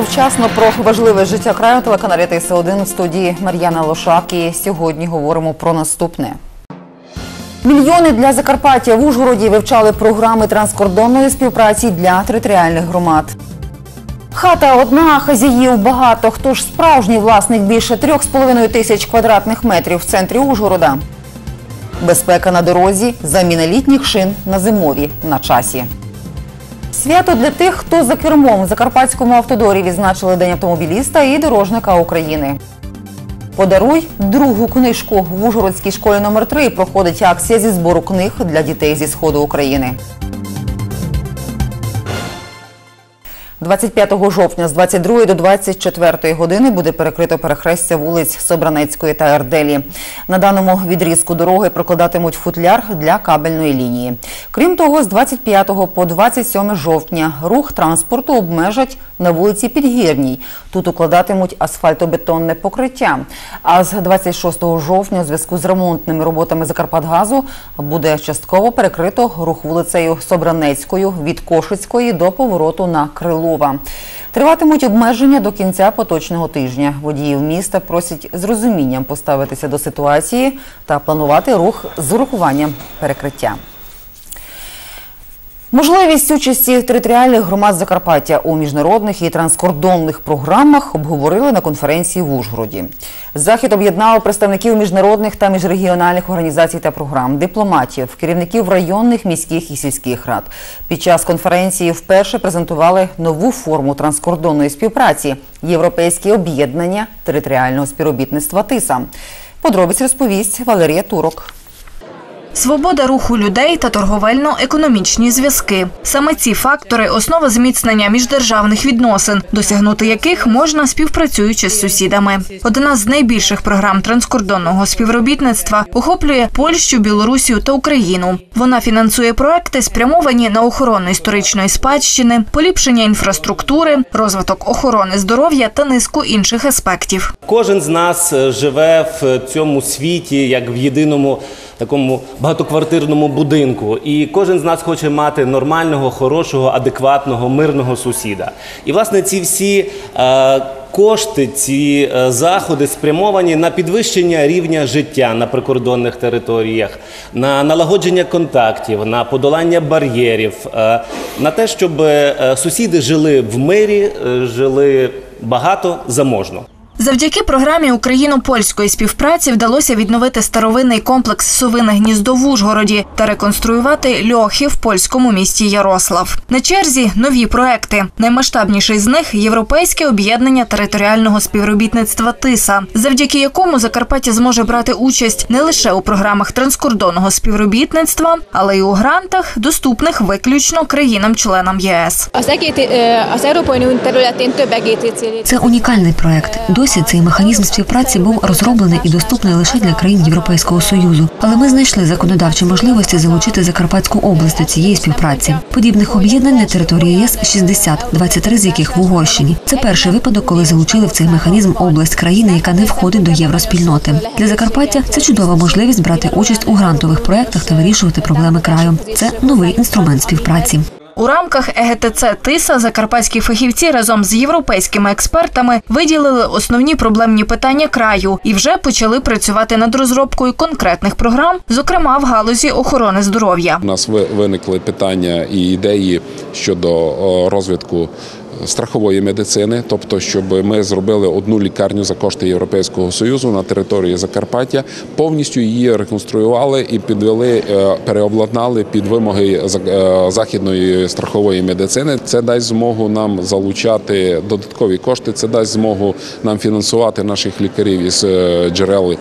Вчасно про важливе життя краю телеканалі ТС1 в студії Мар'яна Лошак. І сьогодні говоримо про наступне. Мільйони для Закарпаття в Ужгороді вивчали програми транскордонної співпраці для територіальних громад. Хата одна, а хазяїв багато. Хто ж справжній власник більше 3,5 тисяч квадратних метрів в центрі Ужгорода? Безпека на дорозі, заміна літніх шин на зимові на часі. Свято для тих, хто за кермом в Закарпатському автодорі відзначили День автомобіліста і дорожника України. Подаруй другу книжку. В Ужгородській школі номер 3 проходить акція зі збору книг для дітей зі сходу України. 25 жовтня з 22 до 24 години буде перекрито перехрестя вулиць Собранецької та Ерделі. На даному відрізку дороги прокладатимуть футляр для кабельної лінії. Крім того, з 25 по 27 жовтня рух транспорту обмежать на вулиці Підгірній. Тут укладатимуть асфальтобетонне покриття. А з 26 жовтня у зв'язку з ремонтними роботами Закарпатгазу буде частково перекрито рух вулицею Собранецькою від Кошицької до повороту на Крилова. Триватимуть обмеження до кінця поточного тижня. Водіїв міста просять з розумінням поставитися до ситуації та планувати рух з урахуванням перекриття. Можливість участі територіальних громад Закарпаття у міжнародних і транскордонних програмах обговорили на конференції в Ужгороді. Захід об'єднав представників міжнародних та міжрегіональних організацій та програм, дипломатів, керівників районних, міських і сільських рад. Під час конференції вперше презентували нову форму транскордонної співпраці європейське об'єднання територіального співробітництва ТИСА. Подробиць розповість Валерія Турок. Свобода руху людей та торговельно-економічні зв'язки. Саме ці фактори основа зміцнення міждержавних відносин, досягнути яких можна співпрацюючи з сусідами. Одна з найбільших програм транскордонного співробітництва охоплює Польщу, Білорусію та Україну. Вона фінансує проекти, спрямовані на охорону історичної спадщини, поліпшення інфраструктури, розвиток охорони здоров'я та низку інших аспектів. Кожен з нас е, живе в цьому світі як в єдиному такому багатоквартирному будинку, і кожен з нас хоче мати нормального, хорошого, адекватного, мирного сусіда. І власне ці всі. Е, Кошти, ці е, заходи спрямовані на підвищення рівня життя на прикордонних територіях, на налагодження контактів, на подолання бар'єрів, е, на те, щоб сусіди жили в мирі, жили багато заможно. Завдяки програмі Україно-польської співпраці вдалося відновити старовинний комплекс Совине гніздо в Ужгороді та реконструювати льохи в польському місті Ярослав. На черзі нові проекти. Наймасштабніший з них європейське об'єднання територіального співробітництва ТИСА, завдяки якому Закарпаття зможе брати участь не лише у програмах транскордонного співробітництва, але й у грантах, доступних виключно країнам-членам ЄС. Е, Це унікальний проект. Досі цей механізм співпраці був розроблений і доступний лише для країн Європейського союзу. Але ми знайшли законодавчі можливості залучити Закарпатську область до цієї співпраці. Подібних об'єднань на території ЄС 60, 23 з яких в Угорщині. Це перший випадок, коли залучили в цей механізм область країни, яка не входить до євроспільноти. Для Закарпаття це чудова можливість брати участь у грантових проектах та вирішувати проблеми краю. Це новий інструмент співпраці. У рамках ЕГТЦ ТИСА закарпатські фахівці разом з європейськими експертами виділили основні проблемні питання краю і вже почали працювати над розробкою конкретних програм, зокрема в галузі охорони здоров'я. У нас виникли питання і ідеї щодо розвитку страхової медицини, тобто, щоб ми зробили одну лікарню за кошти Європейського союзу на території Закарпаття, повністю її реконструювали і підвели, е, переобладнали під вимоги е, західної страхової медицини. Це дасть змогу нам залучати додаткові кошти. Це дасть змогу нам фінансувати наших лікарів із е, джерел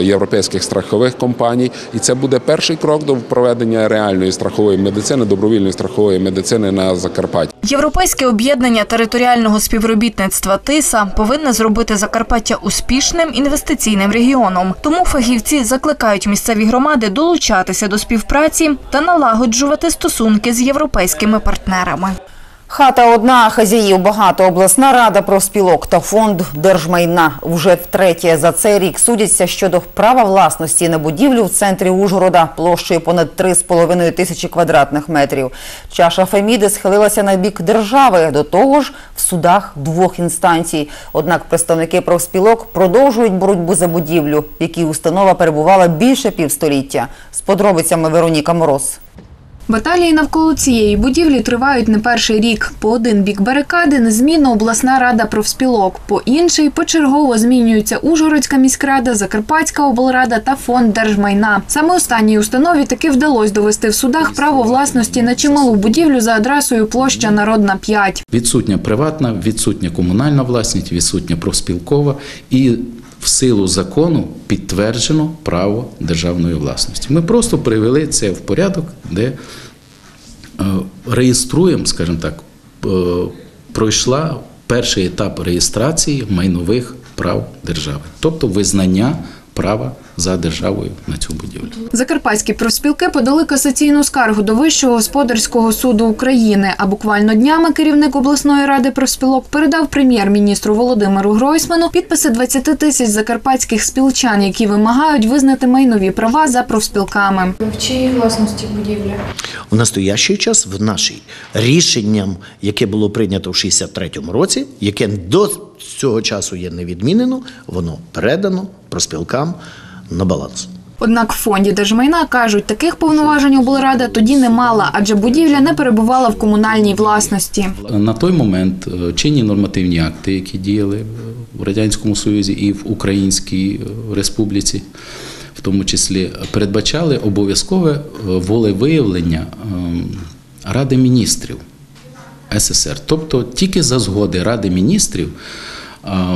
європейських страхових компаній. І це буде перший крок до проведення реальної страхової медицини, добровільної страхової медицини на Закарпатті. Європейське об'єднання територіального співробітництва ТИСА повинне зробити Закарпаття успішним інвестиційним регіоном. Тому фахівці закликають місцеві громади долучатися до співпраці та налагоджувати стосунки з європейськими партнерами. Хата одна, хазяїв багато. Обласна рада профспілок та фонд держмайна вже втретє за цей рік судяться щодо права власності на будівлю в центрі Ужгорода площею понад 3,5 тисячі квадратних метрів. Чаша Феміди схилилася на бік держави, до того ж в судах двох інстанцій. Однак представники профспілок продовжують боротьбу за будівлю, в якій установа перебувала більше півстоліття. З подробицями Вероніка Мороз. Баталії навколо цієї будівлі тривають не перший рік. По один бік барикади незмінно обласна рада профспілок, по інший почергово змінюються Ужгородська міськрада, Закарпатська облрада та фонд держмайна. Саме останній установі таки вдалося довести в судах право власності на чималу будівлю за адресою площа Народна 5. Відсутня приватна, відсутня комунальна власність, відсутня профспілкова і в силу закону підтверджено право державної власності. Ми просто привели це в порядок, де е, реєструємо, скажімо так, е, пройшла перший етап реєстрації майнових прав держави, тобто визнання права за державою на цю будівлю. Закарпатські профспілки подали касаційну скаргу до Вищого господарського суду України. А буквально днями керівник обласної ради профспілок передав прем'єр-міністру Володимиру Гройсману підписи 20 тисяч закарпатських спілчан, які вимагають визнати майнові права за профспілками. В чиїй власності будівля? В настоящий час в нашій рішенням, яке було прийнято в 63-му році, яке до цього часу є не відмінено, воно передано проспілкам на баланс. Однак в фонді держмайна кажуть, таких повноважень облрада тоді не мала, адже будівля не перебувала в комунальній власності. На той момент е, чинні нормативні акти, які діяли в Радянському Союзі і в Українській е, Республіці, в тому числі, передбачали обов'язкове е, волевиявлення ем, Ради міністрів СССР. Тобто тільки за згоди Ради міністрів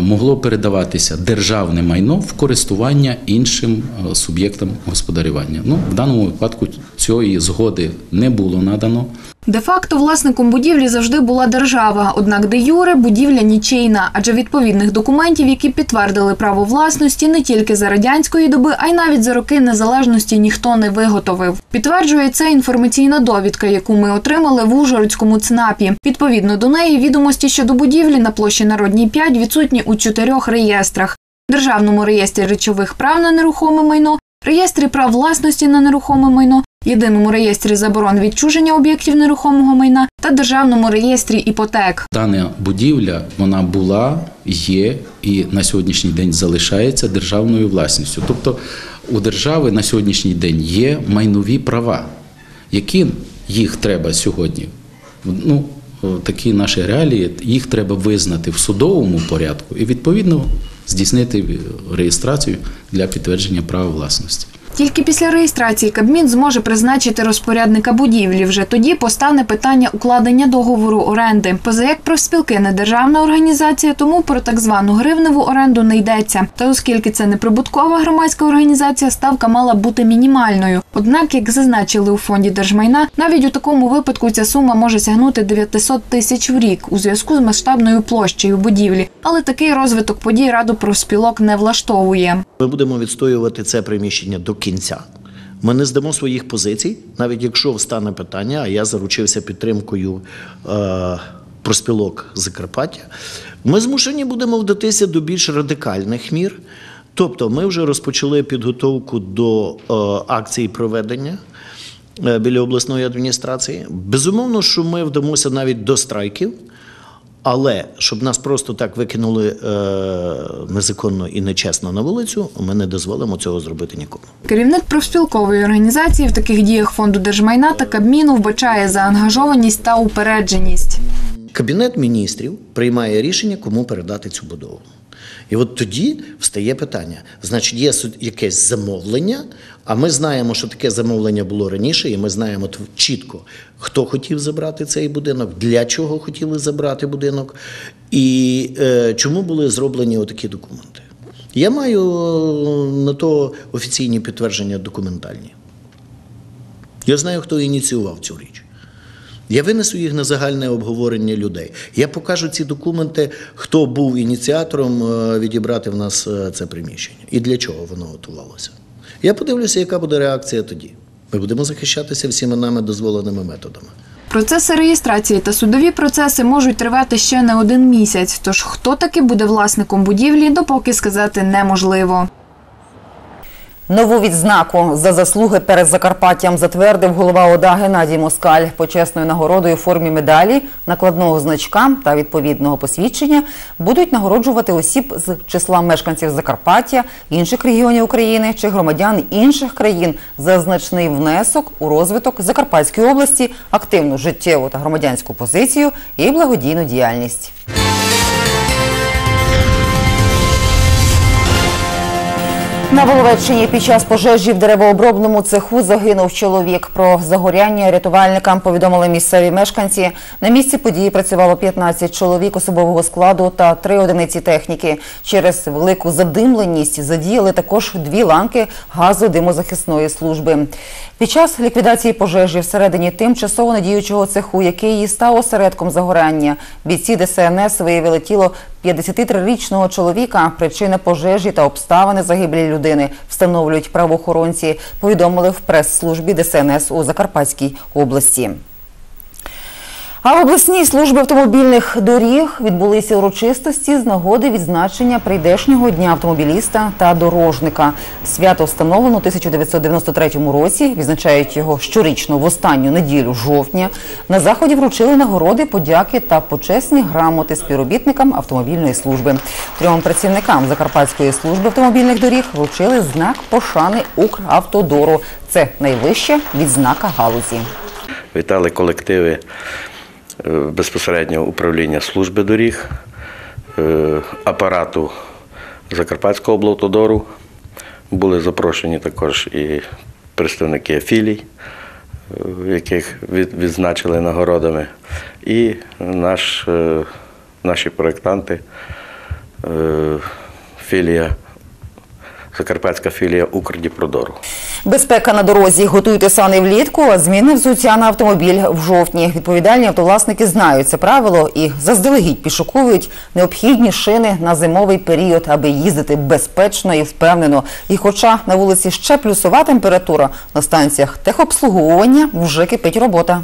могло передаватися державне майно в користування іншим е, суб'єктам господарювання. Ну, в даному випадку цієї згоди не було надано. Де-факто власником будівлі завжди була держава, однак де юре будівля нічийна, адже відповідних документів, які підтвердили право власності не тільки за радянської доби, а й навіть за роки незалежності ніхто не виготовив. Підтверджує це інформаційна довідка, яку ми отримали в Ужгородському ЦНАПі. Відповідно до неї відомості щодо будівлі на площі Народній 5 відсутні у чотирьох реєстрах: Державному реєстрі речових прав на нерухоме майно, реєстрі прав власності на нерухоме майно, єдиному реєстрі заборон відчуження об'єктів нерухомого майна та державному реєстрі іпотек. Дана будівля вона була, є і на сьогоднішній день залишається державною власністю. Тобто у держави на сьогоднішній день є майнові права, які їх треба сьогодні. Ну, такі наші реалії, їх треба визнати в судовому порядку і відповідно здійснити реєстрацію для підтвердження права власності. Тільки після реєстрації Кабмін зможе призначити розпорядника будівлі. Вже тоді постане питання укладення договору оренди. Поза як профспілки не державна організація, тому про так звану гривневу оренду не йдеться. Та оскільки це не прибуткова громадська організація, ставка мала бути мінімальною. Однак, як зазначили у фонді держмайна, навіть у такому випадку ця сума може сягнути 900 тисяч в рік у зв'язку з масштабною площею будівлі. Але такий розвиток подій раду профспілок не влаштовує. Ми будемо відстоювати це приміщення до кінця. Ми не здамо своїх позицій, навіть якщо встане питання, а я заручився підтримкою е, проспілок Закарпаття. Ми змушені будемо вдатися до більш радикальних мір. Тобто, ми вже розпочали підготовку до е, акції проведення е, біля обласної адміністрації. Безумовно, що ми вдамося навіть до страйків. Але щоб нас просто так викинули е, незаконно і нечесно на вулицю, ми не дозволимо цього зробити нікому. Керівник профспілкової організації в таких діях фонду держмайна та Кабміну вбачає заангажованість та упередженість. Кабінет міністрів приймає рішення, кому передати цю будову. І от тоді встає питання: значить, є якесь замовлення, а ми знаємо, що таке замовлення було раніше, і ми знаємо чітко, хто хотів забрати цей будинок, для чого хотіли забрати будинок, і е, чому були зроблені отакі документи. Я маю е, на то офіційні підтвердження документальні. Я знаю, хто ініціював цю річ. Я винесу їх на загальне обговорення людей. Я покажу ці документи, хто був ініціатором е, відібрати в нас е, це приміщення і для чого воно готувалося. Я подивлюся, яка буде реакція тоді. Ми будемо захищатися всіма нами дозволеними методами. Процеси реєстрації та судові процеси можуть тривати ще не один місяць. Тож хто таки буде власником будівлі, допоки сказати неможливо. Нову відзнаку за заслуги перед Закарпаттям затвердив голова ОДА Геннадій Москаль. Почесною нагородою у формі медалі, накладного значка та відповідного посвідчення будуть нагороджувати осіб з числа мешканців Закарпаття, інших регіонів України чи громадян інших країн за значний внесок у розвиток Закарпатської області, активну життєву та громадянську позицію і благодійну діяльність. На Воловеччині під час пожежі в деревообробному цеху загинув чоловік. Про загоряння рятувальникам повідомили місцеві мешканці. На місці події працювало 15 чоловік особового складу та три одиниці техніки. Через велику задимленість задіяли також дві ланки газодимозахисної служби. Під час ліквідації пожежі всередині тимчасово надіючого цеху, який і став осередком загорання, бійці ДСНС виявили тіло 53-річного чоловіка. Причини пожежі та обставини загибелі людини встановлюють правоохоронці. Повідомили в прес-службі ДСНС у Закарпатській області. А в обласній службі автомобільних доріг відбулися урочистості з нагоди відзначення прийдешнього дня автомобіліста та дорожника. Свято встановлено у 1993 році. Відзначають його щорічно в останню неділю жовтня. На заході вручили нагороди, подяки та почесні грамоти співробітникам автомобільної служби. Трьом працівникам Закарпатської служби автомобільних доріг вручили знак пошани Укравтодору. Це найвища відзнака галузі. Вітали колективи безпосередньо управління служби доріг, е, апарату Закарпатського облавтодору. Були запрошені також і представники філій, е, яких відзначили нагородами, і наш, е, наші проєктанти, е, філія, Закарпатська філія Укрдіпродору. Безпека на дорозі. Готуйте сани влітку, а зміни взуття на автомобіль в жовтні. Відповідальні автовласники знають це правило і заздалегідь пішуковують необхідні шини на зимовий період, аби їздити безпечно і впевнено. І хоча на вулиці ще плюсова температура, на станціях техобслуговування вже кипить робота.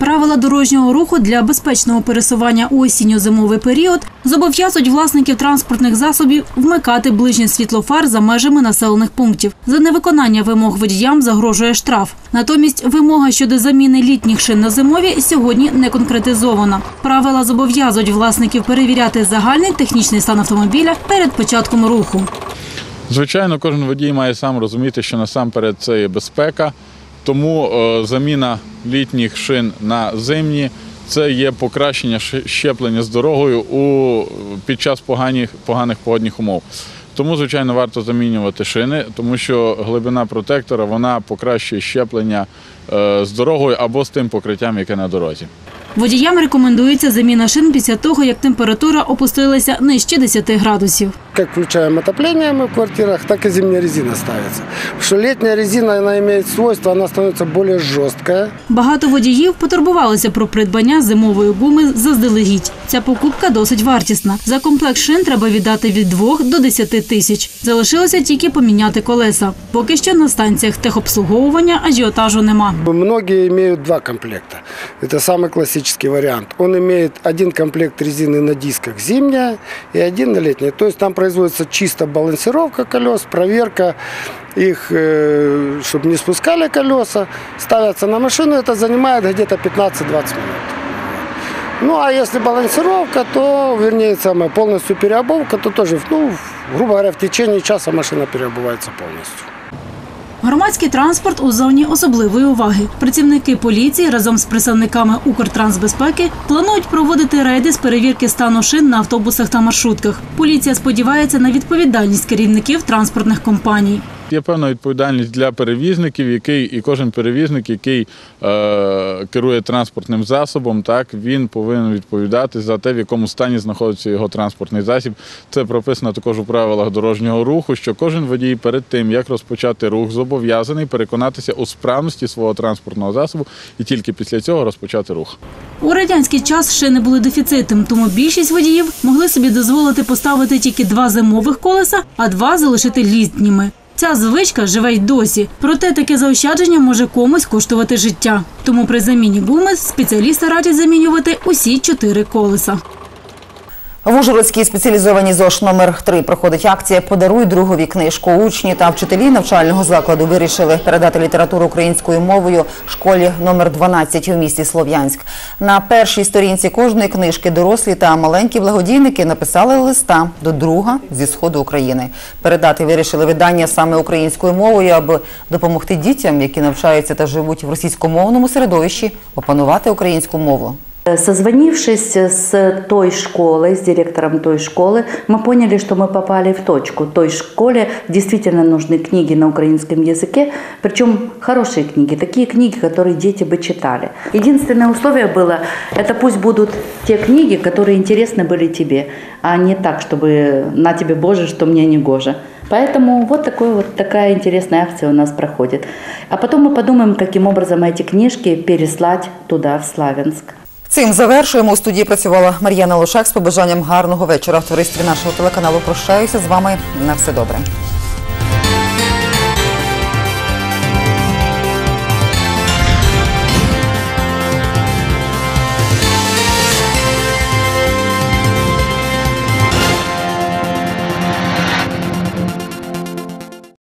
Правила дорожнього руху для безпечного пересування у осінньо-зимовий період зобов'язують власників транспортних засобів вмикати ближнє світло фар за межами населених пунктів. За невиконання вимог водіям загрожує штраф. Натомість вимога щодо заміни літніх шин на зимові сьогодні не конкретизована. Правила зобов'язують власників перевіряти загальний технічний стан автомобіля перед початком руху. Звичайно, кожен водій має сам розуміти, що насамперед це є безпека, тому е, заміна літніх шин на зимні це є покращення щеплення з дорогою у, під час поганих, поганих погодних умов. Тому, звичайно, варто замінювати шини, тому що глибина протектора вона покращує щеплення е, з дорогою або з тим покриттям, яке на дорозі. Водіям рекомендується заміна шин після того, як температура опустилася нижче 10 градусів Как включаем отопление мы в квартирах, так и зимняя резина ставится. Потому что летняя резина, она имеет свойство, она становится более жесткая. Багато водіїв потурбувалися про придбання зимової гуми заздалегідь. Ця покупка досить вартісна. За комплект шин треба віддати від 2 до 10 тисяч. Залишилося тільки поміняти колеса. Поки що на станціях техобслуговування ажіотажу нема. Многие имеют два комплекта. Это самый классический вариант. Он имеет один комплект резины на дисках зимняя и один на летняя. То есть там производится чисто балансировка колес, проверка их, э, чтобы не спускали колеса, ставятся на машину, это занимает где-то 15-20 минут. Ну, а если балансировка, то, вернее, самое, полностью переобувка, то тоже, ну, грубо говоря, в течение часа машина переобувается полностью. Громадський транспорт у зоні особливої уваги. Працівники поліції разом з представниками Укртрансбезпеки планують проводити рейди з перевірки стану шин на автобусах та маршрутках. Поліція сподівається на відповідальність керівників транспортних компаній. Є певна відповідальність для перевізників, який і кожен перевізник, який е, керує транспортним засобом, так він повинен відповідати за те, в якому стані знаходиться його транспортний засіб. Це прописано також у правилах дорожнього руху, що кожен водій перед тим, як розпочати рух, зобов'язаний переконатися у справності свого транспортного засобу і тільки після цього розпочати рух. У радянський час шини були дефіцитом, тому більшість водіїв могли собі дозволити поставити тільки два зимових колеса, а два залишити літніми. Ця звичка живе й досі. Проте таке заощадження може комусь коштувати життя. Тому при заміні гуми спеціалісти радять замінювати усі чотири колеса. В Ужгородській спеціалізованій ЗОШ номер 3 проходить акція Подаруй другові книжку. Учні та вчителі навчального закладу вирішили передати літературу українською мовою школі номер 12 у місті Слов'янськ. На першій сторінці кожної книжки дорослі та маленькі благодійники написали листа до друга зі сходу України. Передати вирішили видання саме українською мовою, аби допомогти дітям, які навчаються та живуть в російськомовному середовищі, опанувати українську мову. Созвонившись с той школой, с директором той школы, мы поняли, что мы попали в точку. Той школе действительно нужны книги на украинском языке, причем хорошие книги, такие книги, которые дети бы читали. Единственное условие было, это пусть будут те книги, которые интересны были тебе, а не так, чтобы на тебе Боже, что мне не гоже. Поэтому вот, такой, вот такая интересная акция у нас проходит. А потом мы подумаем, каким образом эти книжки переслать туда, в Славянск. Цим завершуємо. У студії працювала Мар'яна Лошак з побажанням гарного вечора. В товаристві нашого телеканалу прощаюся з вами. На все добре.